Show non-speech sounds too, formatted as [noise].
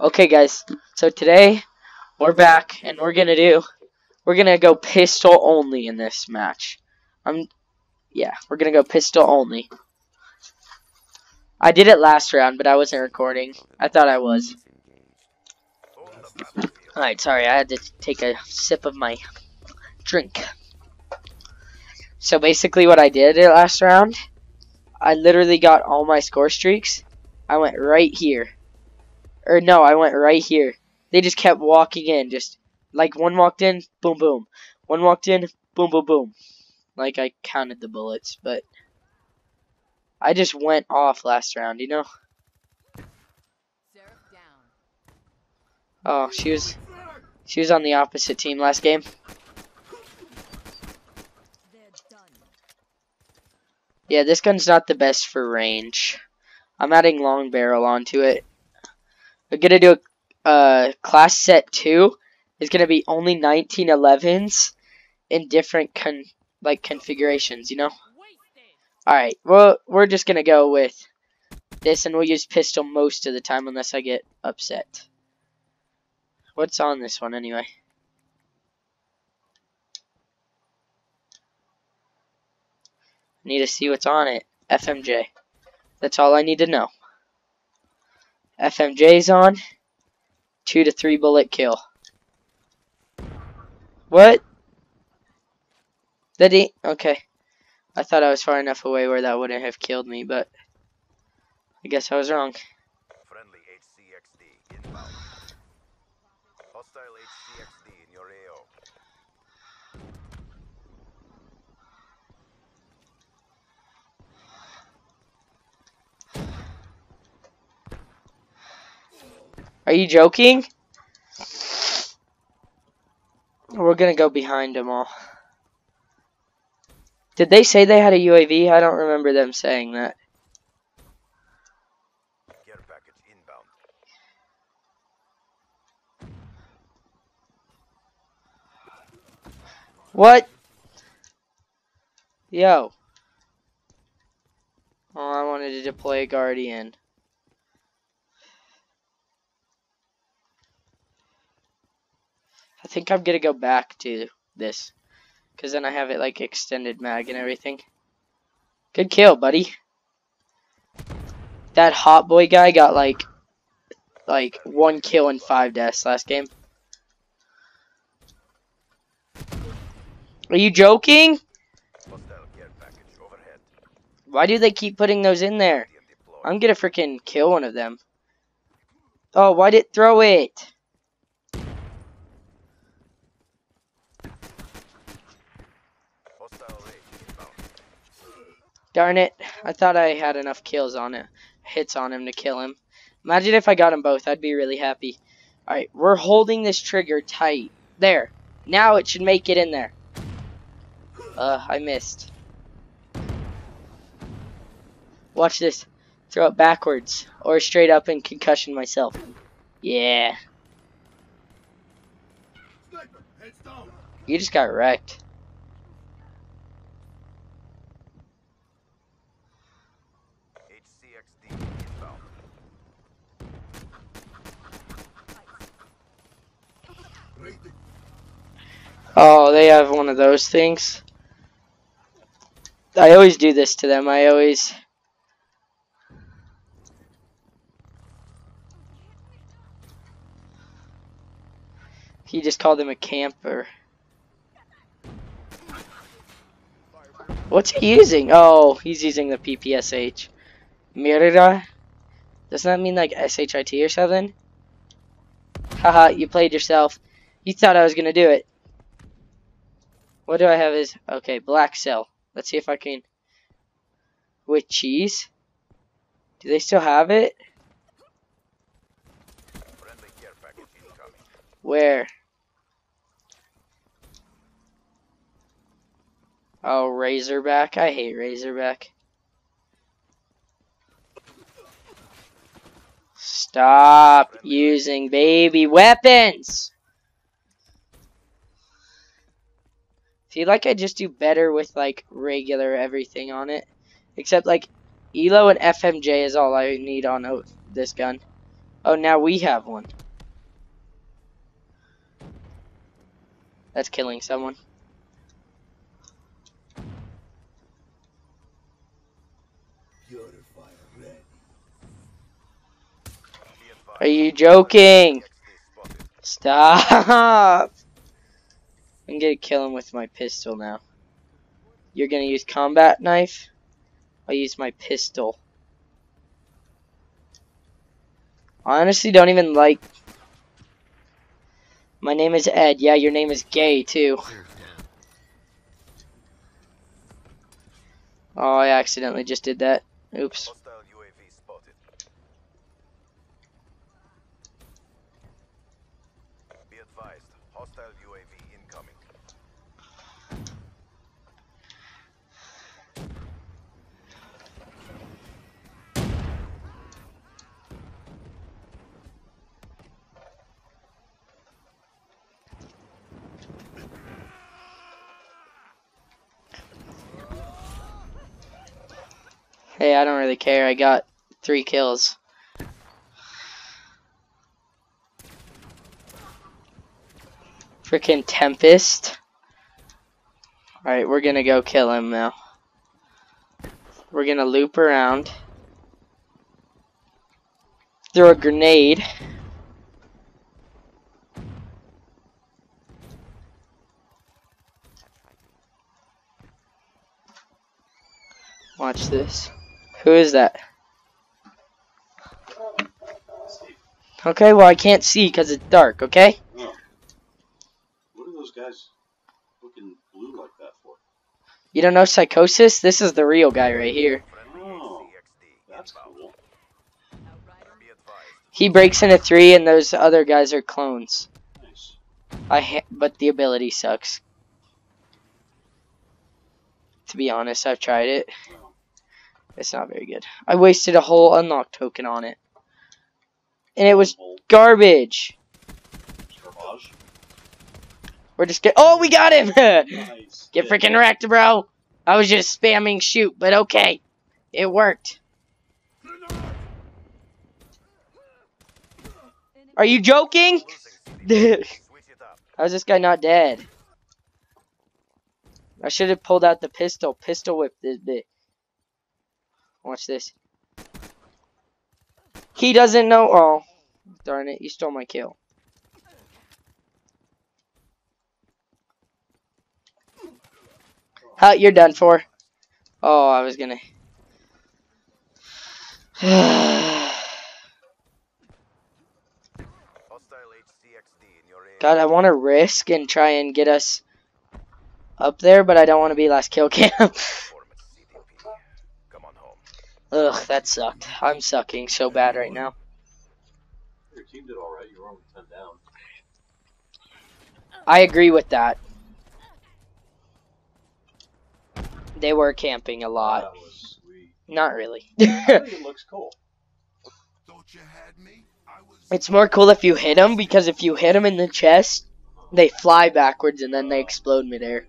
Okay, guys. So today we're back, and we're gonna do. We're gonna go pistol only in this match. I'm. Yeah, we're gonna go pistol only. I did it last round, but I wasn't recording. I thought I was. Alright, sorry, I had to take a sip of my drink. So basically, what I did last round, I literally got all my score streaks. I went right here. Or no, I went right here. They just kept walking in, just like one walked in, boom, boom. One walked in, boom, boom, boom. Like I counted the bullets, but I just went off last round, you know? Oh, she was she was on the opposite team last game. Yeah, this gun's not the best for range. I'm adding long barrel onto it. We're gonna do a uh, class set two. Is gonna be only 1911s in different con like configurations. You know. All right. Well, we're just gonna go with this, and we'll use pistol most of the time unless I get upset. What's on this one anyway? Need to see what's on it. FMJ. That's all I need to know. FMJ's on. Two to three bullet kill. What? That he okay. I thought I was far enough away where that wouldn't have killed me, but I guess I was wrong. Are you joking? We're gonna go behind them all. Did they say they had a UAV? I don't remember them saying that. Care package inbound. What? Yo. Oh, I wanted to deploy a Guardian. I think I'm gonna go back to this. Because then I have it like extended mag and everything. Good kill, buddy. That hot boy guy got like like one kill and five deaths last game. Are you joking? Why do they keep putting those in there? I'm gonna freaking kill one of them. Oh, why did throw it? Darn it. I thought I had enough kills on it. Hits on him to kill him. Imagine if I got them both. I'd be really happy. Alright, we're holding this trigger tight. There. Now it should make it in there. Uh, I missed. Watch this. Throw it backwards. Or straight up and concussion myself. Yeah. You just got wrecked. Oh, they have one of those things. I always do this to them. I always. He just called him a camper. What's he using? Oh, he's using the PPSH. Mirra? Doesn't that mean like SHIT or something? Haha, you played yourself. You thought I was gonna do it. What do I have is okay, black cell. Let's see if I can with cheese. Do they still have it? Where? Oh, Razorback. I hate Razorback. Stop using baby weapons! Feel like I just do better with like regular everything on it. Except like Elo and FMJ is all I need on this gun. Oh, now we have one. That's killing someone. Are you joking? Stop! I'm gonna kill him with my pistol now. You're gonna use combat knife? I'll use my pistol. I honestly don't even like. My name is Ed. Yeah, your name is gay too. Oh, I accidentally just did that. Oops. Hey, I don't really care. I got three kills. Freaking Tempest. Alright, we're gonna go kill him now. We're gonna loop around. Throw a grenade. Watch this. Who is that? Okay, well I can't see because it's dark, okay? Oh. What are those guys looking blue like that for? You don't know Psychosis? This is the real guy right here. Oh, That's cool. He breaks into three and those other guys are clones. Nice. I ha- but the ability sucks. To be honest, I've tried it. It's not very good. I wasted a whole unlock token on it. And it was garbage. We're just get- Oh, we got him! [laughs] Nice. Get freaking wrecked, bro. I was just spamming shoot, but okay. It worked. Are you joking? Losing CD. Switch. How's this guy not dead? I should have pulled out the pistol. Pistol whip this bit. Watch this. He doesn't know. Oh, darn it! You stole my kill. Huh, you're done for. Oh, I was gonna. [sighs] God, I want to risk and try and get us up there, but I don't want to be last kill cam. [laughs] Ugh, that sucked. I'm sucking so bad right now. Your team did alright. You were only 10 down. I agree with that. They were camping a lot. That was sweet. Not really. It [laughs] looks cool. Thought you had me? I was it's more cool if you hit them because if you hit them in the chest, they fly backwards and then they explode midair.